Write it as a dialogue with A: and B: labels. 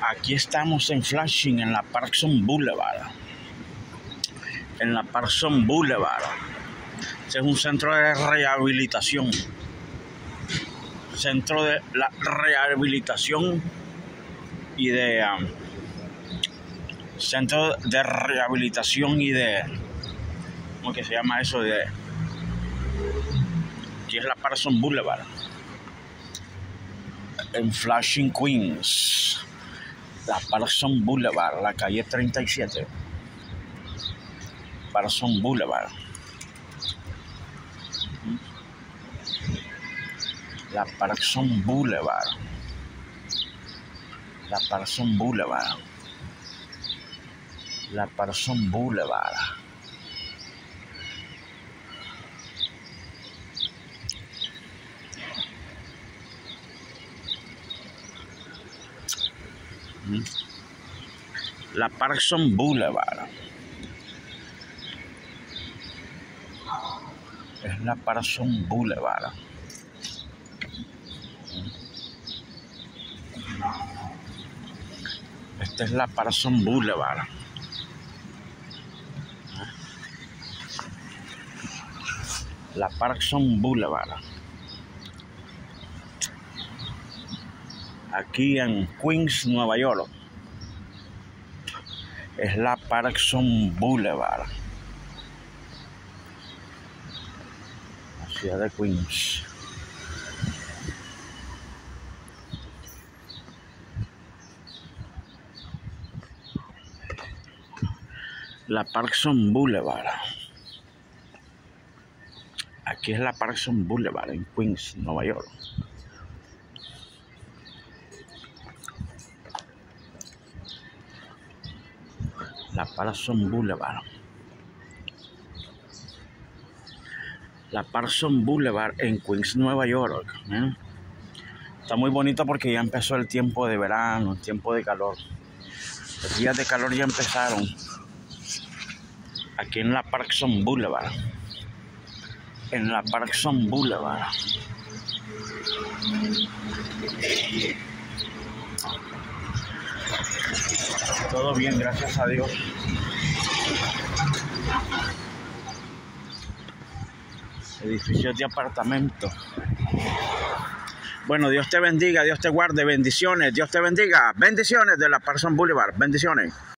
A: Aquí estamos en Flushing, en la Parkson Boulevard. En la Parkson Boulevard. Este es un centro de rehabilitación. Centro de la rehabilitación y de. um, centro de rehabilitación y de. ¿Cómo que se llama eso? De. Aquí es la Parkson Boulevard. En Flushing, Queens la Parson Boulevard, la calle 37. Parson Boulevard. La Parson Boulevard. La Parson Boulevard. La Parson Boulevard. La Parkson Boulevard. Es la Parkson Boulevard. Esta es la Parkson Boulevard. La Parkson Boulevard. Aquí en Queens, Nueva York es la Parkson Boulevard. La ciudad de Queens. La Parkson Boulevard. Aquí es la Parkson Boulevard en Queens, Nueva York. La Parson Boulevard. La Parson Boulevard en Queens, Nueva York. ¿eh? Está muy bonito porque ya empezó el tiempo de verano, el tiempo de calor. Los días de calor ya empezaron. Aquí en la Parkson Boulevard. En la Parkson Boulevard. Todo bien, gracias a Dios. Edificios de apartamentos. Bueno, Dios te bendiga, Dios te guarde, bendiciones, Dios te bendiga, bendiciones de la Parson Boulevard, bendiciones.